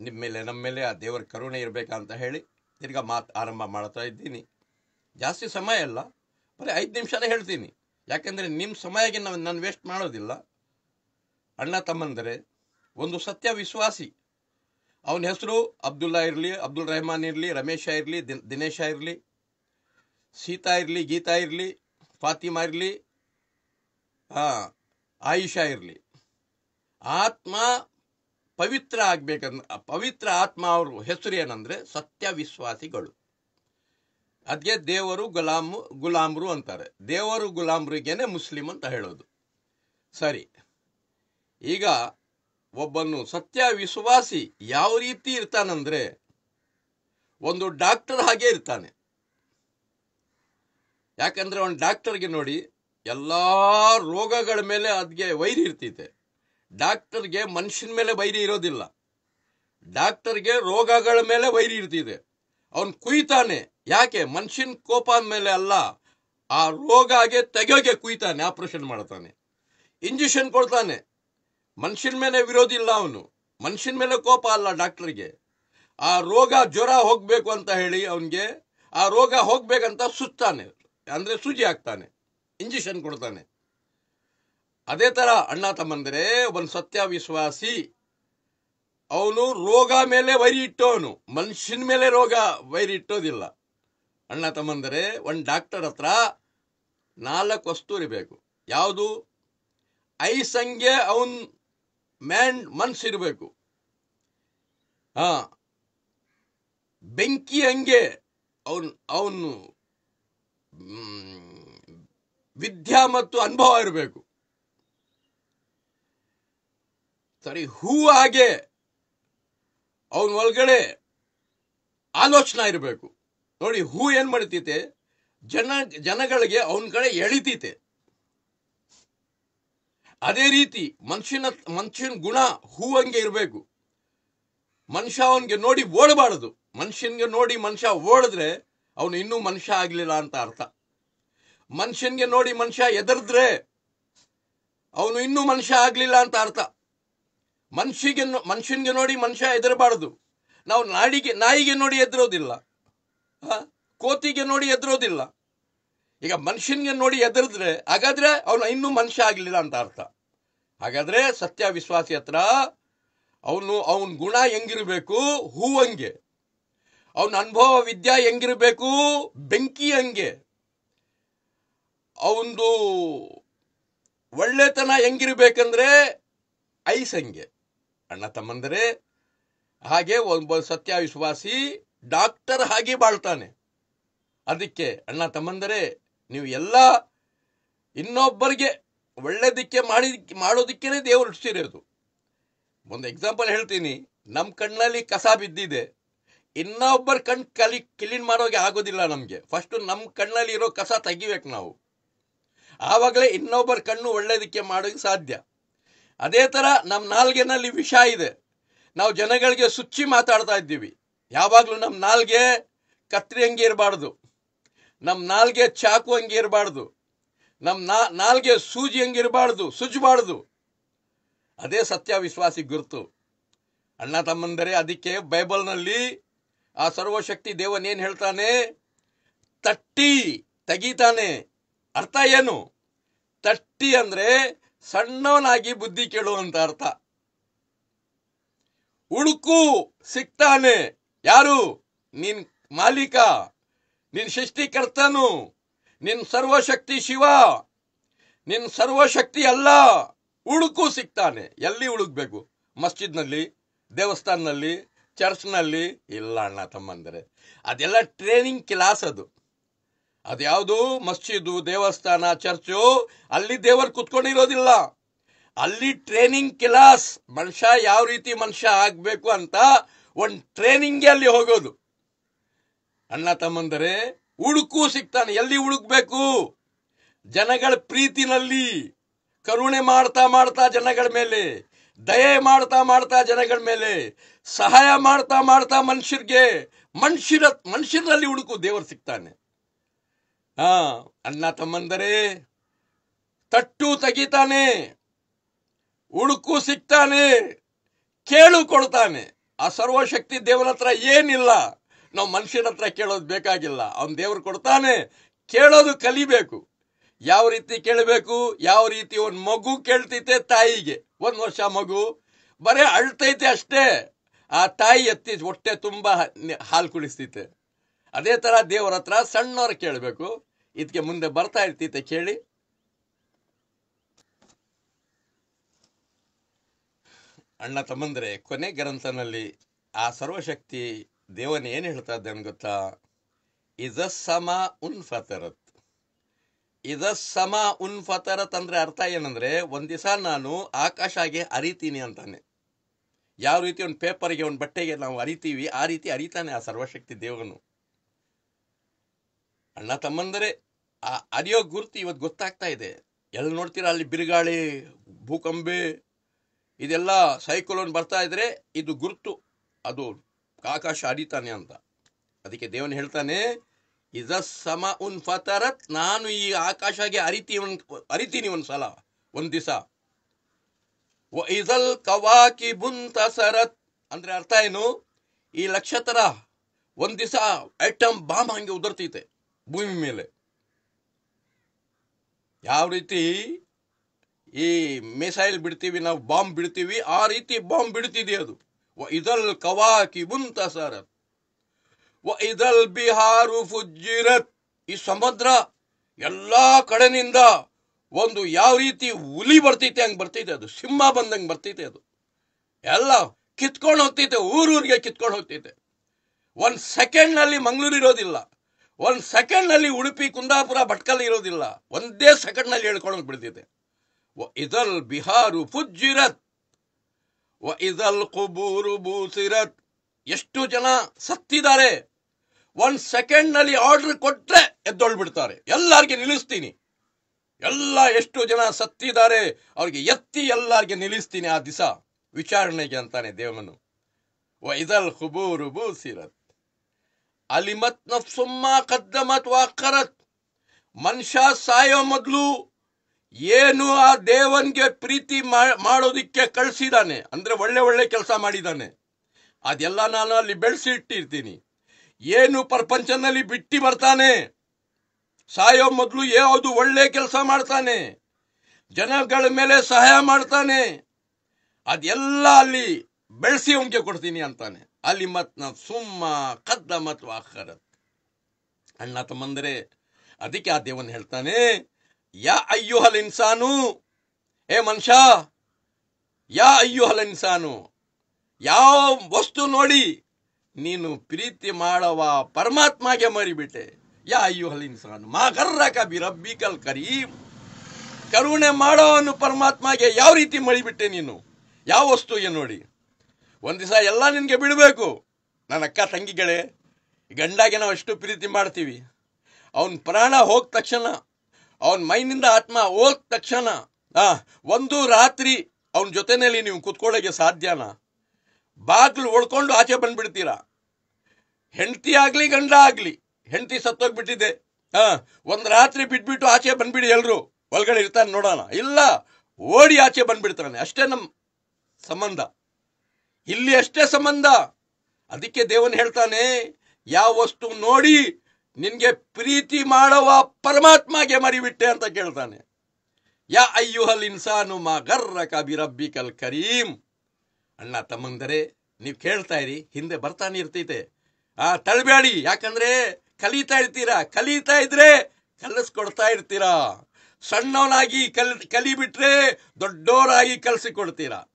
ನಿಮ್ಮ ಮೇಲೆ, ನಮ್ಮ ಮೇಲೆ ಆ ದೇವರ ಕರುಣೆ ಇರಬೇಕಂತ ಹೇಳಿ ತಿರ್ಗಾ ಮಾತು ಆರಂಭ ಮಾಡ್ತಾ ಇದ್ದೀನಿ. ಜಾಸ್ತಿ ಸಮಯ ಅಲ್ಲ, ಬರೀ ಐದು ನಿಮಿಷನೇ ಹೇಳ್ತೀನಿ. ಯಾಕೆಂದರೆ ನಿಮ್ಮ ಸಮಯಕ್ಕೆ ನಾವು, ನಾನು ವೇಸ್ಟ್ ಮಾಡೋದಿಲ್ಲ. ಅಣ್ಣ, ತಮ್ಮಂದರೆ, ಒಂದು ಸತ್ಯ ವಿಶ್ವಾಸಿ. ಅವನ ಹೆಸರು ಅಬ್ದುಲ್ಲಾ ಇರಲಿ, ಅಬ್ದುಲ್ ರೆಹಮಾನ್ ಇರಲಿ, ರಮೇಶ ಇರಲಿ ದಿನೇಶ ಇರಲಿ, ಸೀತಾ ಇರಲಿ, ಗೀತಾ ಇರಲಿ, ಫಾತಿಮಾ ಇರಲಿ ಆಯಿಷಾ ಇರಲಿ. ಆತ್ಮ ಪವಿತ್ರ ಆಗ್ಬೇಕಂದ್ರೆ ಪವಿತ್ರ ಆತ್ಮ ಅವರು ಹೆಸರು ಏನಂದ್ರೆ ಸತ್ಯ ವಿಶ್ವಾಸಿಗಳು ಅದಕ್ಕೆ ದೇವರು ಗುಲಾಮು, ಗುಲಾಮ್ರು ಅಂತಾರೆ. ದೇವರು ಗುಲಾಮ್ರಿಗೇನೆ ಮುಸ್ಲಿಂ ಅಂತ ಹೇಳೋದು. ಸರಿ. ಈಗ ಒಬ್ಬನು ಸತ್ಯ ವಿಶ್ವಾಸಿ ಯಾವ ರೀತಿ ಇರ್ತಾನಂದ್ರೆ ಒಂದು ಡಾಕ್ಟರ್ ಹಾಗೆ ಇರ್ತಾನೆ. ಯಾಕಂದ್ರೆ ಒಂದು ಡಾಕ್ಟರ್ಗೆ ನೋಡಿ ಎಲ್ಲಾ ರೋಗಗಳ ಮೇಲೆ ಅದಕ್ಕೆ ವೈರಿ ಇರ್ತೈತೆ. ಡಾಕ್ಟರ್ಗೆ ಮನುಷ್ಯನ ಮೇಲೆ ವೈರಿ ಇರೋದಿಲ್ಲ. ಡಾಕ್ಟರ್ಗೆ ರೋಗಗಳ ಮೇಲೆ ವೈರಿ ಇರ್ತಿದೆ. ಅವನು ಕುಯ್ತಾನೆ. ಯಾಕೆ? ಮನುಷ್ಯನ ಕೋಪ ಮೇಲೆ ಅಲ್ಲ. ಆ ರೋಗಗೆ ತೆಗೆಯೋಕೆ ಕುಯ್ತಾನೆ, ಆಪರೇಷನ್ ಮಾಡ್ತಾನೆ. ಇಂಜೆಕ್ಷನ್ ಕೊಡ್ತಾನೆ. ಮನುಷ್ಯನ ಮೇಲೆ ವಿರೋಧ ಇಲ್ಲ ಅವನು. ಮನುಷ್ಯನ ಮೇಲೆ ಕೋಪ ಅಲ್ಲ ಡಾಕ್ಟರ್ಗೆ. ಆ ರೋಗ ಜ್ವರ ಹೋಗಬೇಕು ಅಂತ ಹೇಳಿ ಅವನಿಗೆ, ಆ ರೋಗ ಹೋಗ್ಬೇಕಂತ ಸುತ್ತಾನೆ. ಅಂದ್ರೆ ಸೂಜಿ ಹಾಕ್ತಾನೆ. ಇಂಜೆಕ್ಷನ್ ಕೊಡ್ತಾನೆ. ಅದೇ ತರ ಅಣ್ಣ ತಮ್ಮಂದರೆ ಒಂದು ಸತ್ಯ ವಿಶ್ವಾಸಿ ಅವನು ರೋಗ ಮೇಲೆ ವೈರಿ ಇಟ್ಟವನು. ಮನುಷ್ಯನ ಮೇಲೆ ರೋಗ ವೈರಿ ಇಟ್ಟೋದಿಲ್ಲ. ಅಣ್ಣ ತಮ್ಮಂದರೆ, ಒಂದು ಡಾಕ್ಟರ್ ಹತ್ರ ನಾಲ್ಕು ವಸ್ತು ಇರಬೇಕು ಯಾವುದು? ಐಸಂಗೆ ಅವನ್ ಮ್ಯಾನ್ ಮನ್ಸಿರ್ಬೇಕು ಹಾ. ಬೆಂಕಿ ಹಂಗೆ ಅವನ್, ಅವನು ವಿದ್ಯಾ ಮತ್ತು ಅನುಭವ ಇರಬೇಕು. ಸರಿ ಹೂ ಹಾಗೆ ಅವನ ಒಳಗಡೆ ಆಲೋಚನೆ ಇರಬೇಕು. ನೋಡಿ, ಹೂ ಏನ್ ಮಾಡ್ತೈತೆ? ಜನ, ಜನಗಳಿಗೆ ಅವನ ಕಡೆ ಎಳಿತೈತೆ. ಅದೇ ರೀತಿ ಮನುಷ್ಯನ ಮನುಷ್ಯನ ಗುಣ ಹೂ ಹಂಗೆ ಇರಬೇಕು. ಮನುಷ್ಯ ಅವನಿಗೆ ನೋಡಿ ಓಡಬಾರದು. ಮನುಷ್ಯನಿಗೆ ನೋಡಿ ಮನುಷ್ಯ ಓಡಿದ್ರೆ ಅವನು ಇನ್ನೂ ಮನುಷ್ಯ ಆಗಲಿಲ್ಲ ಅಂತ ಅರ್ಥ. ಮನುಷ್ಯನಿಗೆ ನೋಡಿ ಮನುಷ್ಯ ಎದರಿದ್ರೆ ಅವನು ಇನ್ನೂ ಮನುಷ್ಯ ಆಗಲಿಲ್ಲ ಅಂತ ಅರ್ಥ. ಮನುಷ್ಯಗೆ ಮನುಷ್ಯನಿಗೆ ನೋಡಿ ಮನುಷ್ಯ ಎದರಬಾರದು ನಾವು ನಾಡಿಗೆ ನಾಯಿಗೆ ನೋಡಿ ಎದುರೋದಿಲ್ಲ ಕೋತಿಗೆ ನೋಡಿ ಎದುರೋದಿಲ್ಲ ಈಗ ಮನುಷ್ಯನಿಗೆ ನೋಡಿ ಎದುರಿದ್ರೆ ಹಾಗಾದ್ರೆ ಅವನು ಇನ್ನೂ ಮನುಷ್ಯ ಆಗಲಿಲ್ಲ ಅಂತ ಅರ್ಥ. ಹಾಗಾದ್ರೆ ಸತ್ಯ ವಿಶ್ವಾಸಿ ಹತ್ರ ಅವನು ಅವನ ಗುಣ ಹೆಂಗಿರಬೇಕು? ಹೂ ಹಂಗೆ. ಅವನ ಅನುಭವ ವಿದ್ಯಾ ಹೆಂಗಿರಬೇಕು? ಬೆಂಕಿ ಹಂಗೆ. ಅವಂದು ಒಳ್ಳೆತನ ಹೆಂಗಿರ್ಬೇಕಂದ್ರೆ ಐಸ್ ಹಂಗೆ. ಅಣ್ಣ ತಮ್ಮಂದರೆ, ಹಾಗೆ ಒಬ್ಬ ಸತ್ಯ ವಿಶ್ವಾಸಿ ಡಾಕ್ಟರ್ ಹಾಗೆ ಬಾಳ್ತಾನೆ. ಅದಕ್ಕೆ ಅಣ್ಣ ತಮ್ಮಂದರೆ, ನೀವು ಎಲ್ಲ ಇನ್ನೊಬ್ಬರಿಗೆ ಒಳ್ಳೇದಕ್ಕೆ ಮಾಡಿ ಮಾಡೋದಕ್ಕೇನೆ ದೇವರು ಇಟ್ಟಿರೋದು ಒಂದು ಎಕ್ಸಾಂಪಲ್ ಹೇಳ್ತೀನಿ. ನಮ್ಮ ಕಣ್ಣಲ್ಲಿ ಕಸ ಬಿದ್ದಿದೆ. ಇನ್ನೊಬ್ಬರ ಕಣ್ ಕಲಿ ಕ್ಲೀನ್ ಮಾಡೋಕೆ ಆಗೋದಿಲ್ಲ ನಮಗೆ. ಫಸ್ಟ್ ನಮ್ಮ ಕಣ್ಣಲ್ಲಿ ಇರೋ ಕಸ ತೆಗಿಬೇಕು ನಾವು. ಆವಾಗಲೇ ಇನ್ನೊಬ್ಬರ ಕಣ್ಣು ಒಳ್ಳೇದಕ್ಕೆ ಮಾಡೋಕೆ ಸಾಧ್ಯ. ಅದೇ ಥರ ನಮ್ಮ ನಾಲ್ಗೆನಲ್ಲಿ ವಿಷ ಇದೆ. ನಾವು ಜನಗಳಿಗೆ ಸುಚ್ಚಿ ಮಾತಾಡ್ತಾ ಇದ್ದೀವಿ. ಯಾವಾಗಲೂ ನಮ್ಮ ನಾಲ್ಗೆ ಕತ್ರಿ ಹಂಗೆ ಇರಬಾರ್ದು. ನಮ್ಮ ನಾಲ್ಗೆ ಚಾಕು ಹಂಗೆ ಇರಬಾರ್ದು. ನಮ್ಮ ನಾ, ನಾಲ್ಗೆ ಸೂಜಿ ಹಂಗೆ ಇರಬಾರ್ದು ಸುಜ್ಜಬಾರ್ದು ಅದೇ ಸತ್ಯ ವಿಶ್ವಾಸಿ ಗುರುತು. ಅಣ್ಣ ತಮ್ಮಂದರೆ, ಅದಕ್ಕೆ ಬೈಬಲ್ನಲ್ಲಿ ಆ ಸರ್ವಶಕ್ತಿ ದೇವನೇನು ಹೇಳ್ತಾನೆ? ತಟ್ಟಿ ತೆಗಿತಾನೆ. ಅರ್ಥ ಏನು? ತಟ್ಟಿ ಅಂದ್ರೆ ಸಣ್ಣವನಾಗಿ ಬುದ್ಧಿ ಕೇಳುವಂತ ಅರ್ಥ. ಉಳುಕು ಸಿಗ್ತಾನೆ. ಯಾರು? ನಿನ್ ಮಾಲೀಕ. ನಿನ್ ಸೃಷ್ಟಿಕರ್ತನು. ನಿನ್ ಸರ್ವಶಕ್ತಿ ಶಿವ. ನಿನ್ ಸರ್ವಶಕ್ತಿ ಅಲ್ಲ. ಉಳುಕು ಸಿಗ್ತಾನೆ. ಎಲ್ಲಿ ಉಳುಕ್ಬೇಕು ಮಸ್ಜಿದ್ನಲ್ಲಿ, ದೇವಸ್ಥಾನದಲ್ಲಿ, ಚರ್ಚ್ನಲ್ಲಿ? ಇಲ್ಲ ಅಣ್ಣ ತಮ್ಮಂದರೆ. ಅದೆಲ್ಲ ಟ್ರೈನಿಂಗ್ ಕ್ಲಾಸ್ ಅದು. ಅದ್ಯಾವುದು ಮಸ್ಜಿದು, ದೇವಸ್ಥಾನ, ಚರ್ಚು, ಅಲ್ಲಿ ದೇವರು ಕುತ್ಕೊಂಡಿರೋದಿಲ್ಲ. ಅಲ್ಲಿ ಟ್ರೈನಿಂಗ್ ಕ್ಲಾಸ್ ಮನುಷ್ಯ ಯಾವ ರೀತಿ ಮನುಷ್ಯ ಆಗಬೇಕು ಅಂತ ಒಂದು ಟ್ರೈನಿಂಗ್ ಅಲ್ಲಿ ಹೋಗೋದು. ಅಣ್ಣ ತಮ್ಮಂದರೆ ಹುಡುಕು ಸಿಗ್ತಾನೆ. ಎಲ್ಲಿ ಹುಡುಕ್ಬೇಕು ಜನಗಳ ಪ್ರೀತಿನಲ್ಲಿ. ಕರುಣೆ ಮಾಡ್ತಾ ಮಾಡ್ತಾ ಜನಗಳ ಮೇಲೆ. ದಯೆ ಮಾಡ್ತಾ ಮಾಡ್ತಾ ಜನಗಳ ಮೇಲೆ. ಸಹಾಯ ಮಾಡ್ತಾ ಮಾಡ್ತಾ ಮನುಷ್ಯರಿಗೆ ಮನುಷ್ಯರ ಮನುಷ್ಯರಲ್ಲಿ ಹುಡುಕು ದೇವರು ಸಿಗ್ತಾನೆ. ಹಾ, ಅಣ್ಣ ತಮ್ಮಂದರೆ, ತಟ್ಟು ತೆಗಿತಾನೆ ಉಳುಕು ಸಿಗ್ತಾನೆ ಕೇಳು ಕೊಡ್ತಾನೆ. ಆ ಸರ್ವಶಕ್ತಿ ದೇವರ ಹತ್ರ ಏನಿಲ್ಲ, ನಾವು ಮನುಷ್ಯನ ಹತ್ರ ಕೇಳೋದು ಬೇಕಾಗಿಲ್ಲ. ಅವನ್ ದೇವ್ರು ಕೊಡ್ತಾನೆ, ಕೇಳೋದು ಕಲಿಬೇಕು. ಯಾವ ರೀತಿ ಕೇಳಬೇಕು? ಯಾವ ರೀತಿ ಒಂದು ಮಗು ಕೇಳ್ತೈತೆ ತಾಯಿಗೆ? ಒಂದು ವರ್ಷ ಮಗು, ಬರೇ ಅಳ್ತೈತೆ ಅಷ್ಟೇ. ಆ ತಾಯಿ ಎತ್ತಿ ಹೊಟ್ಟೆ ತುಂಬಾ ಹಾಲು ಕುಡಿಸ್ತೈತೆ. ಅದೇ ತರ ದೇವರ ಹತ್ರ ಸಣ್ಣವ್ರು ಕೇಳಬೇಕು. ಇದಕ್ಕೆ ಮುಂದೆ ಬರ್ತಾ ಇರ್ತೈತೆ ಕೇಳಿ. ಅಣ್ಣ ತಮ್ಮಂದ್ರೆ, ಕೊನೆ ಗ್ರಂಥನಲ್ಲಿ ಆ ಸರ್ವಶಕ್ತಿ ದೇವನ ಏನು ಹೇಳ್ತಾ ಇದ್ದಾನೆ ಗೊತ್ತಾ? ಇದ ಸಮ ಉನ್ ಫತರತ್. ಇದ ಸಮ ಉನ್ ಫತರತ್ ಅಂದ್ರೆ ಅರ್ಥ ಏನಂದ್ರೆ ಒಂದ್ ದಿವಸ ನಾನು ಆಗಿ ಅರಿತೀನಿ ಅಂತಾನೆ. ಯಾವ ರೀತಿ ಒಂದು ಪೇಪರ್ಗೆ ಒಂದು ಬಟ್ಟೆಗೆ ನಾವು ಅರಿತೀವಿ, ಆ ರೀತಿ ಅರಿತಾನೆ ಆ ಸರ್ವಶಕ್ತಿ ದೇವನು. ಅಣ್ಣ ತಮ್ಮಂದರೆ ಆ ಅರಿಯೋ ಗುರುತು ಇವತ್ತು ಗೊತ್ತಾಗ್ತಾ ಇದೆ. ಎಲ್ಲಿ ನೋಡ್ತೀರಾ ಅಲ್ಲಿ ಬಿರುಗಾಳಿ, ಭೂಕಂಬೆ, ಇದೆಲ್ಲ ಸೈಕ್ಲೋನ್ ಬರ್ತಾ ಇದ್ರೆ ಇದು ಗುರುತು. ಅದು ಆಕಾಶ ಅರಿತಾನೆ ಅಂತ. ಅದಕ್ಕೆ ದೇವನ್ ಹೇಳ್ತಾನೆ, ಇದ ಸಮ ಉನ್ ಫತರತ್, ನಾನು ಈ ಆಕಾಶಗೆ ಅರಿತಿ ಅರಿತೀನಿ ಒಂದು ಸಲ, ಒಂದು ದಿವಸ. ಇದಲ್ ಕವಾಕಿ ಬುಂತ ಸರತ್ ಅಂದ್ರೆ ಅರ್ಥ ಏನು? ಈ ಲಕ್ಷತರ ಒಂದು ದಿವಸ ಐಟಮ್ ಬಾಂಬ್ ಹಂಗೆ ಉದುರ್ತೈತೆ. ಭೂಮಿ ಮೇಲೆ. ಯಾವ ರೀತಿ ಈ ಮಿಸೈಲ್ ಬಿಡ್ತೀವಿ, ನಾವು ಬಾಂಬ್ ಬಿಡ್ತೀವಿ, ಆ ರೀತಿ ಬಾಂಬ್ ಬಿಡ್ತಿದೆ ಅದು. ಇದಲ್ ಕವಾಕಿ ಬುಂತ ಸರ್ ಇದಲ್ ಬಿಹಾರು ಫುಜ್ಜಿರತ್. ಈ ಸಮುದ್ರ ಎಲ್ಲಾ ಕಡೆನಿಂದ ಒಂದು ಯಾವ ರೀತಿ ಹುಲಿ ಬರ್ತೈತೆ ಹಂಗೆ ಬರ್ತೈತೆ ಅದು. ಸಿಂಹ ಬಂದಂಗೆ ಬರ್ತೈತೆ ಅದು. ಎಲ್ಲ ಕಿತ್ಕೊಂಡು ಹೋಗ್ತೈತೆ ಊರೂರಿಗೆ ಕಿತ್ಕೊಂಡು ಹೋಗ್ತೈತೆ ಒಂದು ಸೆಕೆಂಡ್ನಲ್ಲಿ ಮಂಗಳೂರು ಇರೋದಿಲ್ಲ. ಒಂದ್ ಸೆಕೆಂಡ್ನಲ್ಲಿ ಉಡುಪಿ ಕುಂದಾಪುರ ಭಟ್ಕಲ್ ಇರೋದಿಲ್ಲ. ಒಂದೇ ಸೆಕೆಂಡ್ನಲ್ಲಿ ಹೇಳ್ಕೊಂಡು ಬಿಡ್ತಿದೆ ಇದಲ್ ಬಿಹಾರು ಫುಜ್ಜಿರತ್. ಇದಲ್ ಕುಬೂರು ಬೂಸಿರತ್. ಎಷ್ಟು ಜನ ಸತ್ತಿದ್ದಾರೆ. ಒಂದ್ ಸೆಕೆಂಡ್ನಲ್ಲಿ ಆರ್ಡರ್ ಕೊಟ್ರೆ ಎದ್ದೊಳ್ಬಿಡ್ತಾರೆ. ಎಲ್ಲಾರ್ಗೆ ನಿಲ್ಲಿಸ್ತೀನಿ. ಎಲ್ಲ ಎಷ್ಟು ಜನ ಸತ್ತಿದ್ದಾರೆ, ಅವ್ರಿಗೆ ಎತ್ತಿ ಎಲ್ಲಾರ್ಗೆ ನಿಲ್ಲಿಸ್ತೀನಿ ಆ ದಿವಸ ವಿಚಾರಣೆಗೆ ಅಂತಾನೆ ದೇವನು ವೈದಲ್ ಖುಬೂರು ಬೂಸಿರತ್. ಅಲಿಮತ್ ನಫ್ಸುಮ್ಮ ಕದ್ದಮತ್ ವಾಕರತ್. ಮನುಷ್ಯ ಸಾಯೋ ಮೊದಲು ಏನು ಆ ದೇವನ್ಗೆ ಪ್ರೀತಿ ಮಾಡೋದಿಕ್ಕೆ ಕಳಿಸಿದಾನೆ. ಅಂದ್ರೆ ಒಳ್ಳೆ ಒಳ್ಳೆ ಕೆಲಸ ಮಾಡಿದಾನೆ. ಅದೆಲ್ಲ ನಾನು ಅಲ್ಲಿ ಬೆಳೆಸಿ ಇಟ್ಟಿರ್ತೀನಿ. ಏನು ಪ್ರಪಂಚದಲ್ಲಿ ಬಿಟ್ಟು ಬರ್ತಾನೆ. ಸಾಯೋ ಮೊದಲು ಯಾವುದು ಒಳ್ಳೆ ಕೆಲಸ ಮಾಡ್ತಾನೆ. ಜನಗಳ ಮೇಲೆ ಸಹಾಯ ಮಾಡ್ತಾನೆ. ಅದೆಲ್ಲ ಅಲ್ಲಿ ಬೆಳೆಸಿ ಅವನಿಗೆ ಕೊಡ್ತೀನಿ ಅಂತಾನೆ. ಅಲ್ಲಿ ಮತ್ನ ಸುಮ್ಮ ಕದ್ದ ಮತ್ ವಾಖರತ್ ಅಣ್ಣ ತಮ್ಮಂದರೆ ಅದಕ್ಕೆ ಆ ದೇವನ್ ಹೇಳ್ತಾನೆ, ಯಾ ಅಯ್ಯುಹಲ್ ಇನ್ಸಾನು? ಏ ಮನುಷ್ಯ, ಯಾ ಅಯ್ಯುಹಲ್ ಇನ್ಸಾನು? ಯಾವ ವಸ್ತು ನೋಡಿ ನೀನು ಪ್ರೀತಿ ಮಾಡವ ಪರಮಾತ್ಮಗೆ ಮರಿಬಿಟ್ಟೆ. ಯಾ ಅಯ್ಯುಹಲ್ ಇನ್ಸಾನು? ಮಾ ಕರ್ರಕ ಬಿ ರಬ್ಬಿಕಲ್ ಕರೀಂ. ಕರುಣೆ ಮಾಡೋನು ಪರಮಾತ್ಮಗೆ ಯಾವ ರೀತಿ ಮರಿಬಿಟ್ಟೆ ನೀನು? ಯಾವ ವಸ್ತು ನೋಡಿ? ಒಂದ್ ದಿವಸ ಎಲ್ಲ ನಿನಗೆ ಬಿಡಬೇಕು. ನನ್ನ ಅಕ್ಕ ತಂಗಿಗಳೇ ಗಂಡಾಗೆ ನಾವು ಅಷ್ಟು ಪ್ರೀತಿ ಮಾಡ್ತೀವಿ. ಅವನ್ ಪ್ರಾಣ ಹೋದ ತಕ್ಷಣ, ಅವನ ಮೈನಿಂದ ಆತ್ಮ ಹೋದ ತಕ್ಷಣ ಒಂದು ರಾತ್ರಿ ಅವನ ಜೊತೆನಲ್ಲಿ ನೀವು ಕುತ್ಕೊಳ್ಳೋಕೆ ಸಾಧ್ಯನಾ? ಬಾಗಿಲು ಒಳ್ಕೊಂಡು ಆಚೆ ಬಂದ್ಬಿಡ್ತೀರಾ? ಹೆಂಡತಿ ಆಗಲಿ, ಗಂಡ ಆಗಲಿ, ಹೆಂಡತಿ ಸತ್ತೋಗ್ಬಿಟ್ಟಿದೆ. ಹಾ ಒಂದು ರಾತ್ರಿ ಬಿಟ್ಬಿಟ್ಟು ಆಚೆ ಬಂದ್ಬಿಡಿ ಎಲ್ಲರೂ ಒಳಗಡೆ ಇರ್ತಾನೆ ನೋಡೋಣ. ಇಲ್ಲ, ಓಡಿ ಆಚೆ ಬಂದ್ಬಿಡ್ತಾನೆ. ಅಷ್ಟೇ ನಮ್ಮ ಸಂಬಂಧ. ಇಲ್ಲಿ ಅಷ್ಟೇ ಸಂಬಂಧ. ಅದಕ್ಕೆ ದೇವನ್ ಹೇಳ್ತಾನೆ, ಯಾವ ವಸ್ತು ನೋಡಿ ನಿನ್ಗೆ ಪ್ರೀತಿ ಮಾಡುವ ಪರಮಾತ್ಮಗೆ ಮರಿಬಿಟ್ಟೆ ಅಂತ ಕೇಳ್ತಾನೆ. ಯಾ ಅಯ್ಯುಹಲ್ ಇನ್ಸಾನು ಮಾ ಗರ್ರ ಕಬಿರಬ್ಬಿಕಲ್ ಕರೀಂ. ಅಣ್ಣ ತಮ್ಮಂದರೆ, ನೀವು ಕೇಳ್ತಾ ಇರಿ, ಹಿಂದೆ ಬರ್ತಾನೆ ಇರ್ತೈತೆ. ಆ ತಳಬೇಡಿ ಯಾಕಂದ್ರೆ ಕಲಿತಾ ಇರ್ತೀರಾ? ಕಲಿತಾ ಇದ್ರೆ ಕಲಿಸ್ಕೊಡ್ತಾ ಇರ್ತೀರಾ? ಸಣ್ಣವನಾಗಿ ಕಲಿ, ಕಲಿಬಿಟ್ರೆ ದೊಡ್ಡೋರಾಗಿ ಕಲಿಸಿಕೊಡ್ತೀರಾ?